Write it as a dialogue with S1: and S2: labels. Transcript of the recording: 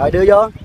S1: rồi đưa vô.